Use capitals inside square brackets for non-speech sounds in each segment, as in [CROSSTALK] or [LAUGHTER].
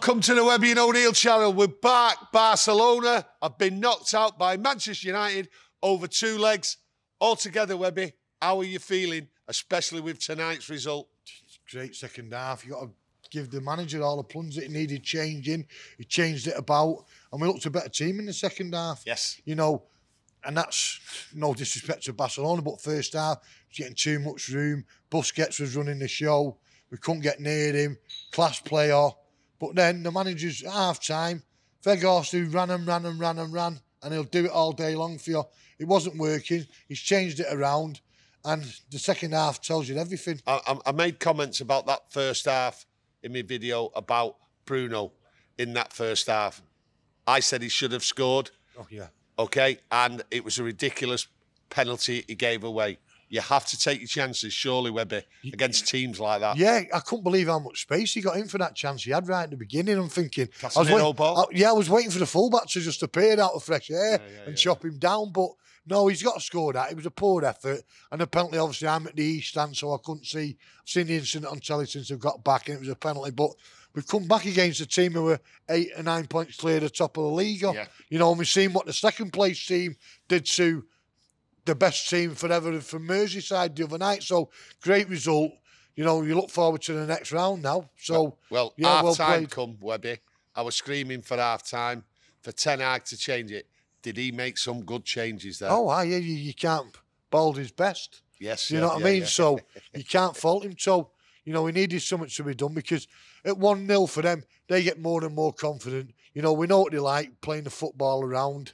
Welcome to the Webby and O'Neill channel. We're back. Barcelona have been knocked out by Manchester United over two legs. Altogether, Webby, how are you feeling, especially with tonight's result? Great second half. You got to give the manager all the plunge that he needed changing. He changed it about, and we looked a better team in the second half. Yes. You know, and that's no disrespect to Barcelona, but first half getting too much room. Busquets was running the show. We couldn't get near him. Class player. But then the manager's at half time. Who ran and ran and ran and ran, and he'll do it all day long for you. It wasn't working. He's changed it around, and the second half tells you everything. I, I- I made comments about that first half in my video about Bruno in that first half. I said he should have scored. Oh yeah. okay? And it was a ridiculous penalty he gave away. You have to take your chances, surely, Webby, against teams like that. Yeah, I couldn't believe how much space he got in for that chance he had right at the beginning. I'm thinking, I was waiting, ball? I- yeah, I was waiting for the fullback to just appear out of fresh air yeah, and yeah. chop him down, but no, he's got to score that. It was a poor effort, and the penalty. Obviously, I'm at the east stand, so I couldn't see. I've seen the incident on telly since they've got back, and it was a penalty. But we've come back against a team who were eight or nine points clear of the top of the league. Yeah. You know, and we've seen what the second place team did to the best team forever from Merseyside the other night. So great result. You know, you look forward to the next round now. So Well, yeah, half well time played. come, Webby. I was screaming for half time for Ten Hag to change it. Did he make some good changes there? Oh, aye, yeah, you, you can't bald his best. yes. You yeah, know what yeah, I mean? yeah. So [LAUGHS] you can't fault him. So, you know, we needed something to be done because at 1 0 for them, they get more and more confident. You know, we know what they like playing the football around.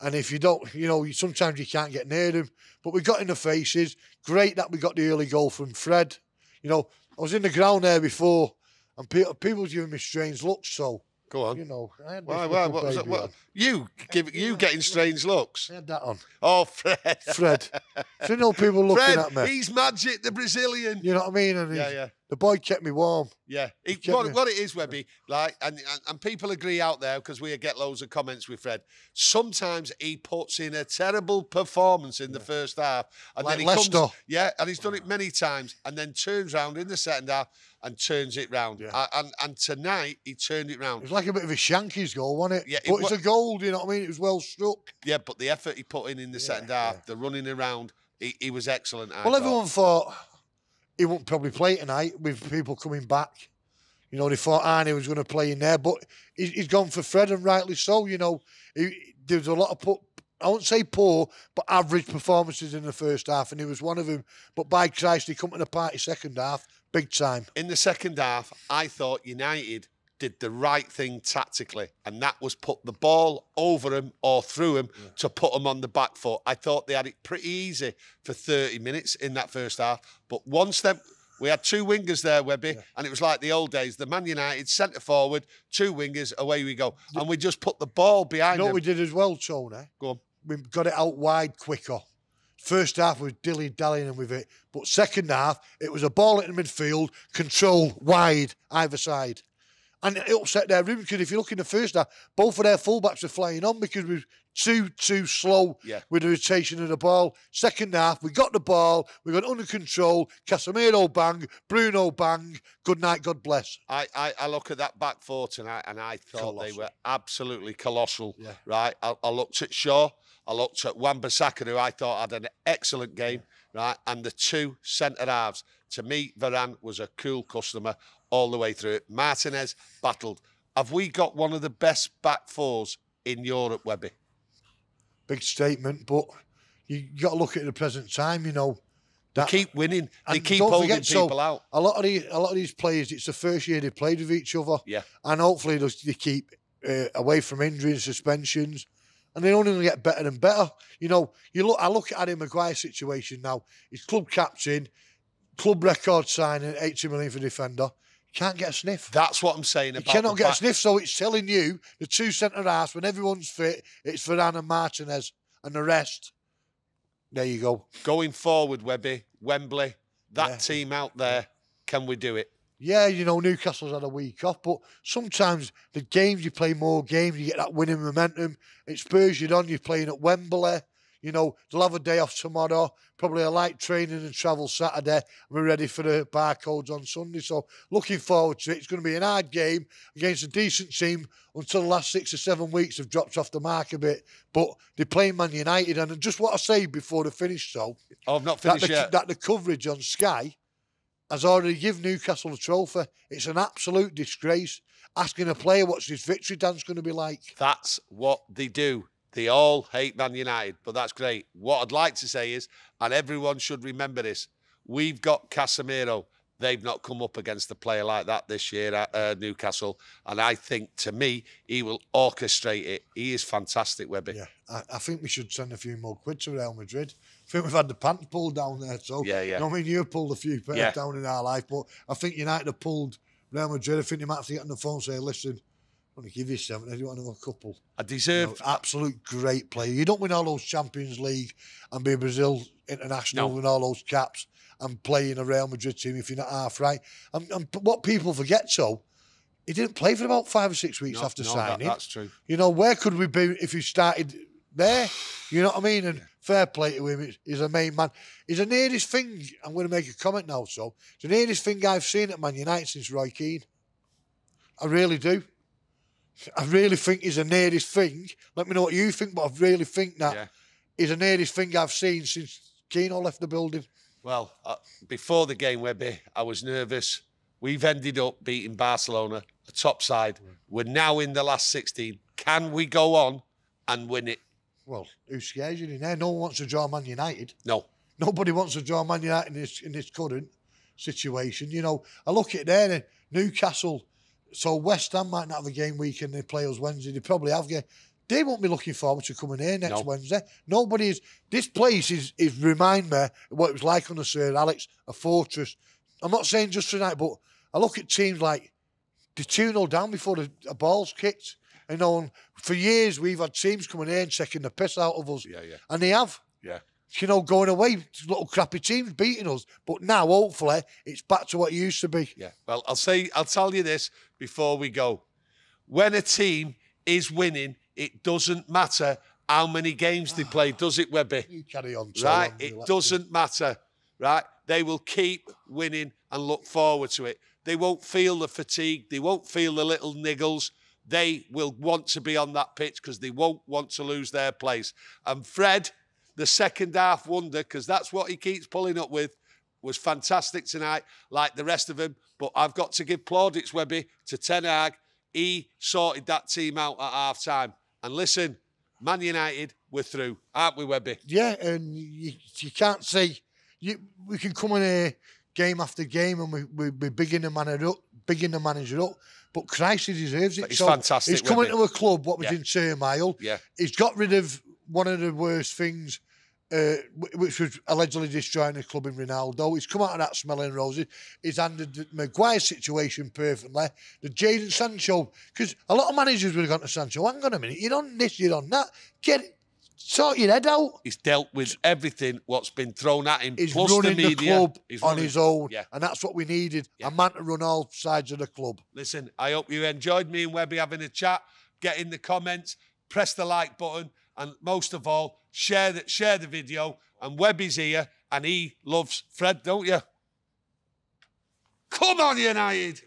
And if you don't, you know, sometimes you can't get near them. But we got in the faces. Great that we got the early goal from Fred. You know, I was in the ground there before and pe- people was giving me strange looks. So, Go on. you know, I had, this Why, why, little what was that? What, on. you give you getting strange looks. I had that on. Oh, Fred. Fred. so, you know, people looking Fred, at me. he's magic, the Brazilian. You know what I mean? And Yeah, yeah. The boy kept me warm. Yeah, it, kept what, me- what it is, Webby, like, and, and and people agree out there because we get loads of comments with Fred. Sometimes he puts in a terrible performance in the first half, and Like then he Leicester. comes, yeah, and he's done it many times, and then turns round in the second half and turns it round. Yeah. And and tonight he turned it round. It was like a bit of a Shanky's goal, wasn't it? Yeah, it but it's wa- a goal, you know what I mean? It was well struck. Yeah, but the effort he put in in the second half, yeah. the running around, he, he was excellent. I well, thought. everyone thought he wouldn't probably play tonight with people coming back. You know, they thought Arnie was going to play in there, but he's, he's gone for Fred, and rightly so. You know, he, there was a lot of put. I won't say poor, but average performances in the first half, and he was one of them. But by Christ, he come to the party second half, big time. in the second half, I thought United did the right thing tactically, and that was put the ball over him or through him to put him on the back foot. I thought they had it pretty easy for 30 minutes in that first half. But once them, we had two wingers there, Webby, and it was like the old days. The Man United centre forward, two wingers, away we go, and we just put the ball behind. You know what we did as well, Tony? Go on. we got it out wide quicker. First half was dilly dallying with it, but second half it was a ball in the midfield, control wide either side, and it upset their room because if you look in the first half, both of their fullbacks are flying on because we were too too slow Yeah. with the rotation of the ball. Second half we got the ball, we got under control. Casemiro bang, Bruno bang. Good night, God bless. I, I, I look at that back four tonight and I thought they were absolutely colossal. Yeah. Right. I, I looked at Shaw. I looked at Wan-Bissaka, who I thought had an excellent game. Right. And the two centre halves. To me, Varane was a cool customer all the way through it. Martinez battled. Have we got one of the best back fours in Europe, Webby? Big statement, but you got to look at the present time. You know that Keep winning. They keep holding forget, so people out. A lot of these, a lot of these players, it's the first year they played with each other, Yeah. and hopefully they they keep uh, away from injury and suspensions, and they only get better and better. You know, you look. I look at Harry Maguire's situation now. He's club captain, club record signing, eighty million for defender. Can't get a sniff. That's what I'm saying You cannot get a sniff. So it's telling you the two centre halves when everyone's fit, it's Varane and Martinez, and the rest. There you go. going forward, Webby, Wembley, that Yeah. team out there, can we do it? Yeah, you know, Newcastle's had a week off, but sometimes the games you play more games, you get that winning momentum. It spurs you on. You're playing at Wembley. You know, they'll have a day off tomorrow, probably a light training and travel Saturday. And We're ready for the barcodes on Sunday. So looking forward to it. It's going to be an hard game against a decent team until the last six or seven weeks have dropped off the mark a bit. But they're playing Man United. And just what I say before the finish, so Oh, I've not that finished the, yet. that the coverage on Sky has already given Newcastle a trophy. It's an absolute disgrace. Asking a player what's his victory dance going to be like. That's what they do. They all hate Man United, but that's great. What I'd like to say is, and everyone should remember this, we've got Casemiro. They've not come up against a player like that this year at uh, Newcastle. And I think, to me, he will orchestrate it. He is fantastic, Webby. Yeah, I, I think we should send a few more quid to Real Madrid. I think we've had the pants pulled down there, so Yeah, yeah. You know, I mean, you've pulled a few pairs Yeah. down in our life, but I think United have pulled Real Madrid. I think they might have to get on the phone and say, "Listen, I'm going to give you seven. I do want another couple." I You deserve. know, absolute great player. You don't win all those Champions League and be Brazil international No. and all those caps and play in a Real Madrid team if you're not half right. And, and what people forget, so he didn't play for about five or six weeks No, after no, that- signing. that's true. You know, where could we be if he started there? You know what I mean? And fair play to him. He's a main man. He's the nearest thing. I'm going to make a comment now. So, it's the nearest thing I've seen at Man United since Roy Keane. I really do. I really think he's the nearest thing. Let me know what you think, but I really think that Yeah. he's the nearest thing I've seen since Keane left the building. Well, uh, before the game, Webby, I was nervous. We've ended up beating Barcelona, a top side. We're now in the last 16. Can we go on and win it? Well, who scares you in there? No one wants to draw Man United. No. Nobody wants to draw Man United in this in this current situation. You know, I look at there, and Newcastle. So West Ham might not have a game week and they play us Wednesday. They probably have game. They won't be looking forward to coming here next No. Wednesday. Nobody is. This place is is remind me of what it was like under Sir Alex, a fortress. I'm not saying just tonight, but I look at teams like the 2 0 down before the a ball's kicked. You know, and for years we've had teams coming here and taking the piss out of us. Yeah, yeah. And they have Yeah. you know, going away, little crappy teams beating us. But now, hopefully, it's back to what it used to be. Yeah. Well, I'll say, I'll tell you this before we go. When a team is winning, it doesn't matter how many games they play, does it, Webby? You carry on. so Right? It doesn't matter. Right? They will keep winning and look forward to it. They won't feel the fatigue. They won't feel the little niggles. They will want to be on that pitch because they won't want to lose their place. And Fred, the second half wonder, because that's what he keeps pulling up with, was fantastic tonight, like the rest of them. But I've got to give plaudits, Webby, to Ten Hag. He sorted that team out at half time. And listen, Man United, we're through, aren't we, Webby? Yeah, and you, you can't say you. We can come in here game after game and we we we bigging the manager up, bigging the manager up. But Christ, he deserves it. But he's fantastic, He's coming to a club what was Yeah. in turmoil. Yeah. He's got rid of one of the worst things. Uh, which was allegedly destroying the club in Ronaldo. He's come out of that smelling roses. He's handled the Maguire situation perfectly. The Jadon Sancho, because a lot of managers would have gone to Sancho. Hang on a minute, you're on this, you're on that. Get sort your head out. He's dealt with everything what's been thrown at him, He's plus running the the, club He's on running- his own, Yeah. and that's what we needed. Yeah. A man to run all sides of the club. Listen, I hope you enjoyed me and Webby having a chat. Get in the comments, press the like button, and most of all, share the, share the video. And Webby's here, and he loves Fred, don't you? Come on, United!